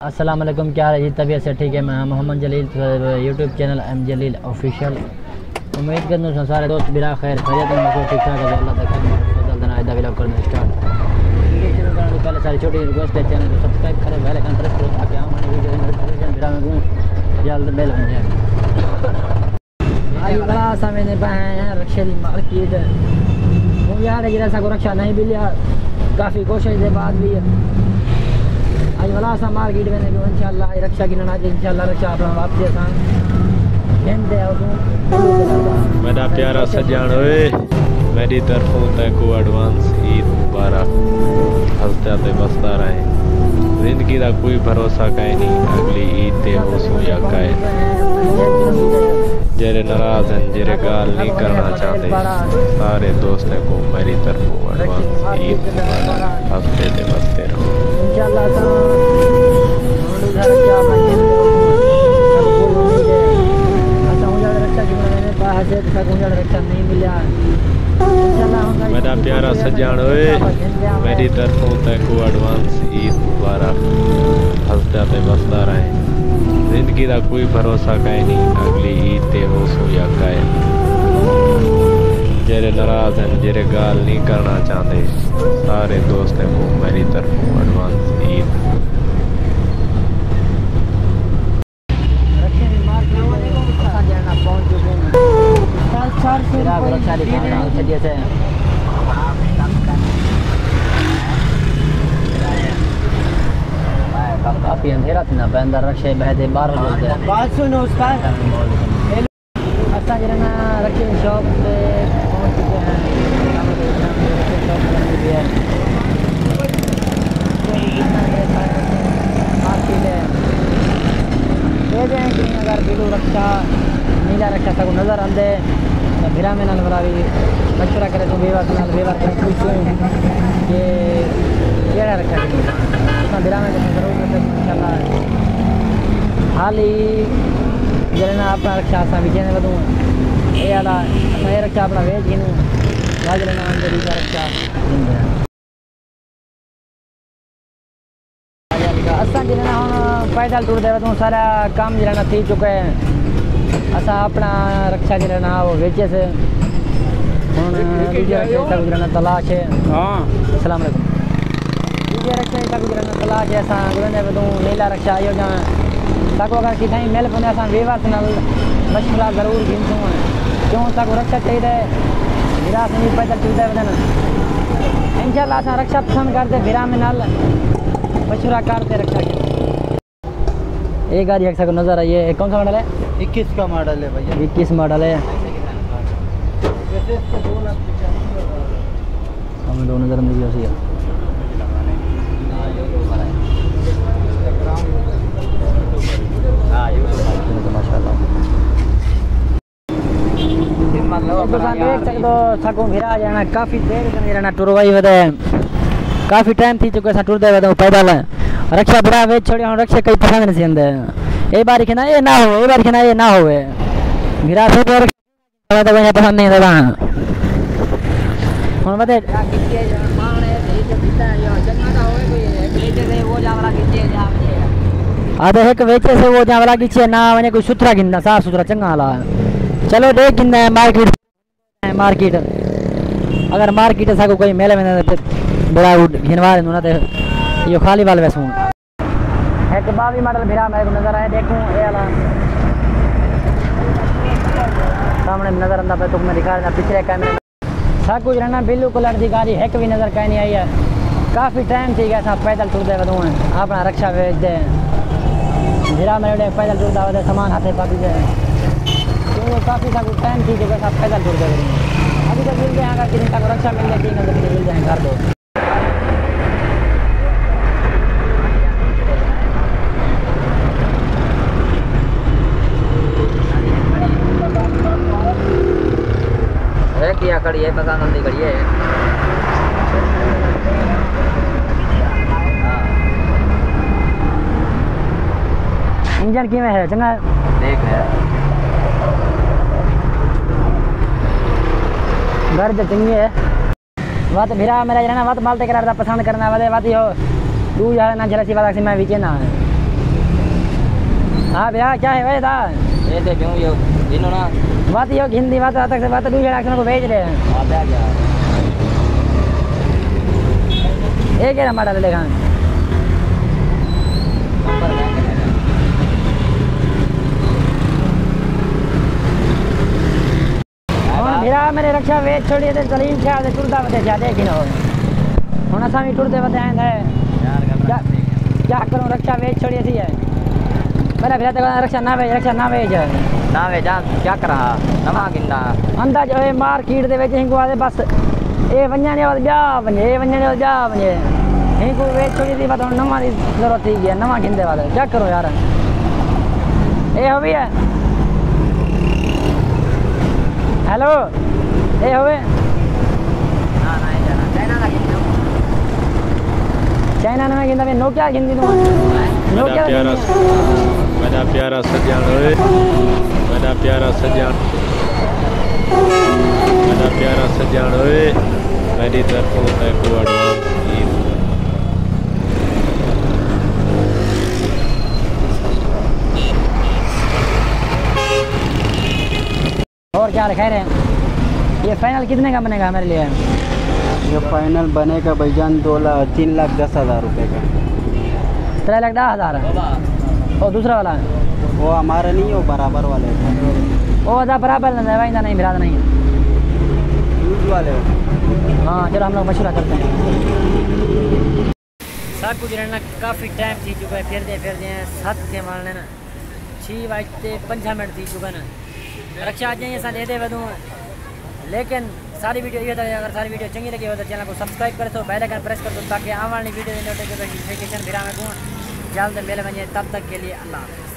अस्सलाम वालेकुम क्या रही तबीयत से ठीक है? मैं Mohammad Jalil YouTube channel M Jalil official उम्मीद करता हूँ सारे दोस्त बिरा खैर, खैरियत में ठीक ठाक है अल्लाह तक व्लॉग करना स्टार्ट शुरू करने से पहले सारी छोटी रिक्वेस्ट है चैनल को सब्सक्राइब करें पहले आइकन प्रेस करो, ताकि वाली वीडियो नोटिफिकेशन बिरा में दूँ जल्द बेल बन जाए। बड़ा सा मैंने पाया है रक्षा की मार्केट वो यार जैसा को रक्षा नहीं मिला काफ़ी कोशिश के बाद भी आज वाला सा मार्केट में इंशाल्लाह रक्षा की नना इंशाल्लाह रक्षा अपना वापसी आसान कहते हैं। मेरा प्यारा सजान ओए मेरी तरफों तक एडवांस ईद मुबारक। हँसते हँसते बसता रहे। ज़िंदगी का कोई भरोसा कहीं नहीं, अगली ईद ते होसूं या काए जेरे नाराज़ हैं जेरे गाल नहीं करना चाहते, सारे दोस्तों को मेरी तरफों एडवांस ईद मुबारक। हँसते ते बसते रहो। मेरा प्यारा सजान ओए, मेरी तरफों एडवांस ईद मुबारक। रहे। ज़िंदगी का कोई भरोसा कहीं नहीं, अगली ईद ते हो सो या काए जेरे नाराज़ हैं जेरे गाल नहीं करना चाहते। सारे दोस्तों को मेरी तरफों एडवांस ईद काफ़ी अंधेरा थी ना अंदर रक्षे बहते बारह बात सुनो उसका असां जरा ना रक्षे शॉप पे पहुँच चुके हैं रक्षे शॉप पे भी है मार्केट है ये जो है कि अगर बिलू रक्षा नीला रक्षा सको नज़र आंदे तो भिरा नाल वाला भी मशवरा करे तो बेवार नाल बेवार करे पूछूँ कि केड़ा रक्षा के असां में ज़रूर इंशाल्लाह हाल ही जॾहिं अपना रक्षा असां विझे ने वधूं। ये वाला असां ये रक्षा अपना वेच गिनूं। वाजरे ना अंदर का रक्षा असां जॾहिं ना हुन पैदल टुरदे वधूं, सारा कम जॾहिं ना थी चुके असां अपना रक्षा जॾहिं ना वो वेचे से. हुन दूजे रक्षे तक जॾहिं ना तलाश है हाँ. अस्सलाम वालेकुम दूजे रक्षे तक जॾहिं ना तलाश है असां घुरंदे वधूं नीला रक्षा इहो ॼाण ताको अगर किथां मेल पवंदे असां वेवार नाल मशवरा ज़रूरु गिनसूं क्यों ताको रक्षा चाहिए भिरा असांजी पैदल टुरदे वञनि इंशाल्लाह असां रक्षा पसंद करते भिरा में नाल मशवरा करते रक्षा के एक गाड़ी अक्सर को नज़र आई है। कौन सा मॉडल है? इक्कीस का मॉडल है भैया। इक्कीस मॉडल है। हमें दो नज़र अंदर उसी है हो काफ़ी देर रहना काफ़ी टाइम थी चुके असां टुरदे रक्षा भिरा वेच छोड़िया रक्षा कई पसंद नहीं थींदे ए बारी के ना ये ना हो ए बारी के ना ये ना होवे भिरा से रक्षा तो कोई पसंद नहीं दबा हुन बते हा तो एक वेचे से वो जा वाला की ना वने कोई सुथरा गिंदा साफ़ सुथरा चंगा वाला चलो देख गिंदा है मार्केट मार्केट अगर मार्केट असां कोई मेले में बड़ा घिनवार ना तो यो खाली वाल वैसू एक बावी मॉडल भिरा मेरे को नज़र आए, देखूँ, ये वाला। सामने नज़र आंदा पे तो मैं दिखा देना, पिछले कैमरे में। सब कुछ रहना ब्लू कलर की गाड़ी एक भी नज़र कहीं नहीं आई है। काफ़ी टाइम थी गया पैदल टुरदे वधू अपना रक्षा भेजते भिरा मेरे पैदल टुरदा वधे सामान हाथे पा दीजिए क्योंकि काफ़ी सा टाइम थी जो सब पैदल टुरदे अभी तक मिल जाए अगर किसी तक रक्षा मिल ठीक है मिल जाए घर दो। है खड़ी है पता नहीं खड़ी है। इंजन किमें है? चंगा देख है। घर तो चंगी है। वत भिरा मेरा जना वत मालते करा पसंद करना वदे वत यो दू जा ना जरा सी वाला से मैं विचे ना हाँ भैया क्या है भाई दा? ये दे क्यों यो दिनो ना बात योग हिंदी बात आता से बात न्यूज़ एक्शन को भेज रहे हैं एक है हमारा ले खान। मेरे रक्षा वेच छोड़ी थे चलीन छे आते टुरदा बते जाते कि हो हुन असा भी टुरदे बते आए थे। क्या करूँ रक्षा वेच छोड़ी थी है पहले फिर तक रक्षा ना बेच रक्षा ना बेच ना वे जान क्या कर रहा नमा किंदा अंदाज ओए मार्केट ਦੇ ਵਿੱਚ ਹਿੰਗੂ ਆਦੇ ਬਸ ਇਹ ਵੰਜਾਂ ਨੇ ਉਹ ਜਾ ਵੰਜੇ ਇਹ ਵੰਜਾਂ ਨੇ ਉਹ ਜਾ ਵੰਜੇ ਹਿੰਗੂ ਵੇਚ ਛੋੜੀ ਦੀ ਬਾਤ ਹੁਣ ਨਵਾਂ ਦੀ ਜ਼ਰੂਰਤ ਹੀ ਹੈ ਨਵਾਂ ਗਿੰਦੇ ਵਾਲਾ ਕੀ ਕਰੋ ਯਾਰ ਇਹ ਹੋਵੇ ਹੈ ਹੈਲੋ ਇਹ ਹੋਵੇ ना ना ये जाना चाइना ना किंदा ਚਾਈਨਾ ਨਵਾਂ ਗਿੰਦਾ ਵੀ ਨੋਕੀਆ ਗਿੰਦੀ ਨੂੰ मेरा ਨੋਕੀਆ प्यारा मेरा प्यारा सज्जान ओए मेरा प्यारा सज्जान मेरा प्यारा सज्जान ओए मेरी तरफों से को एडवांस और क्या खैर है ये फाइनल कितने का बनेगा हमारे लिए? ये फाइनल बनेगा भाईजान दो लाख तीन लाख दस हज़ार रुपये का। त्रै लाख दस हज़ार। और दूसरा वाला वो हमारा नहीं हो बराबर वाले वो अदा बराबर नहीं वाइंदा नहीं मिला नहीं। यूज़ वाले हाँ। चलो हम लोग मशवरा करते हैं। साकू गिरना काफ़ी टाइम थी चुका है फिरते फिरते हैं सत के मारने ना। छः बजते पंजा मिनट थी चुका ना। रक्षा आज असां दे दे वधूं लेकिन सारी वीडियो ये था अगर सारी वीडियो चंगी लगी हो तो चैनल को सब्सक्राइब कर दो बेल आइकन प्रेस कर दो ताकि आने वाली वीडियो नोटिफिकेशन फिर हमें जल्द मिल वञे तब तक के लिए अल्लाह